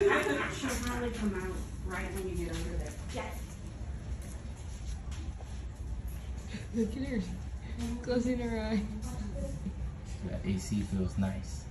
She'll probably come out right when you get under there. Yes. Look at her closing her eye. That AC feels nice.